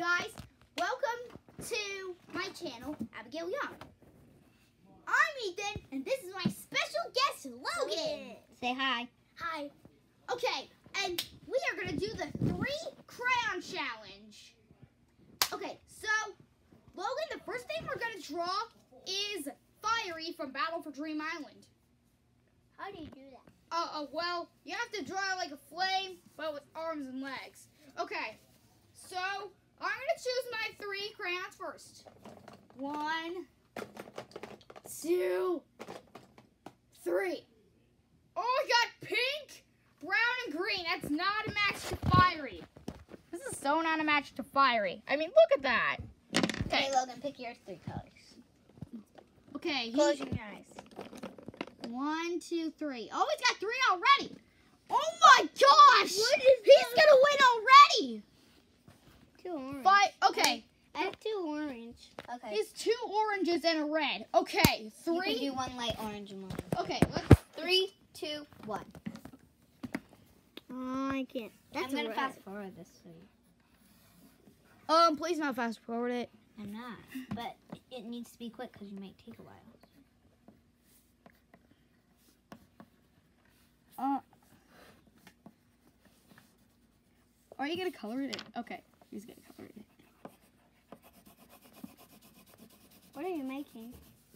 guys, welcome to my channel, Abigail Young. I'm Ethan, and this is my special guest, Logan. Say hi. Hi. Okay, and we are gonna do the three crayon challenge. Okay, so Logan, the first thing we're gonna draw is Firey from Battle for Dream Island. How do you do that? Uh, uh, well, you have to draw like a flame, but with arms and legs. Okay, so I'm gonna choose my three crayons first. One, two, three. Oh, I got pink, brown, and green. That's not a match to fiery. This is so not a match to fiery. I mean, look at that. Okay, Okay, Logan, pick your three colors. okay. Closing your eyes. One, two, three. Oh, he's got three already. Oh my gosh! What is he's that? gonna win already. Two orange. Five. Okay, I have two orange. Okay. he's two oranges and a red. Okay, three. You can three. do one light orange and one. Okay, let's. Three, two, one. Oh, I can't. That's I'm gonna red. fast forward this for. Um, please not fast forward it. I'm not, but it needs to be quick because you might take a while. Uh. Are you gonna color it? in? Okay, he's gonna color it. What are you making?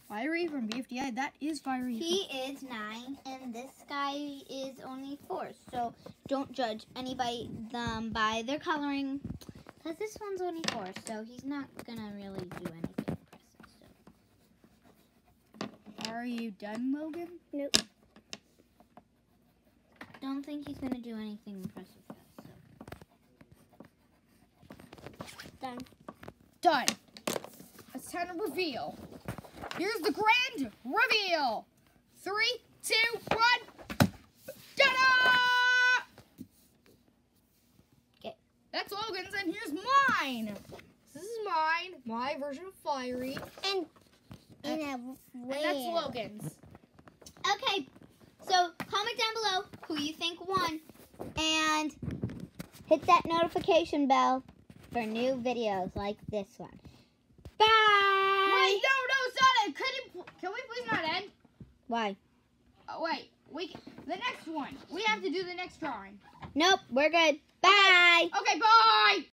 Firey from BFDI. That is fiery. He is nine, and this guy is only four. So don't judge anybody them by their coloring, because this one's only four. So he's not gonna really do anything impressive. So Are you done, Logan? Nope. don't think he's gonna do anything impressive. Yet, so. Done. Done. It's time to reveal. Here's the grand reveal. Three, two, one. Ta-da! Okay. That's Logan's, and here's mine. This is mine, my version of Firey, And in a and that's Logan's. Okay, so comment down below who you think won, and hit that notification bell for new videos like this one. Bye. Wait, no, no, it. Could it, can we please not end? Why? Oh, wait, we can, the next one. We have to do the next drawing. Nope, we're good. Bye. Okay, bye.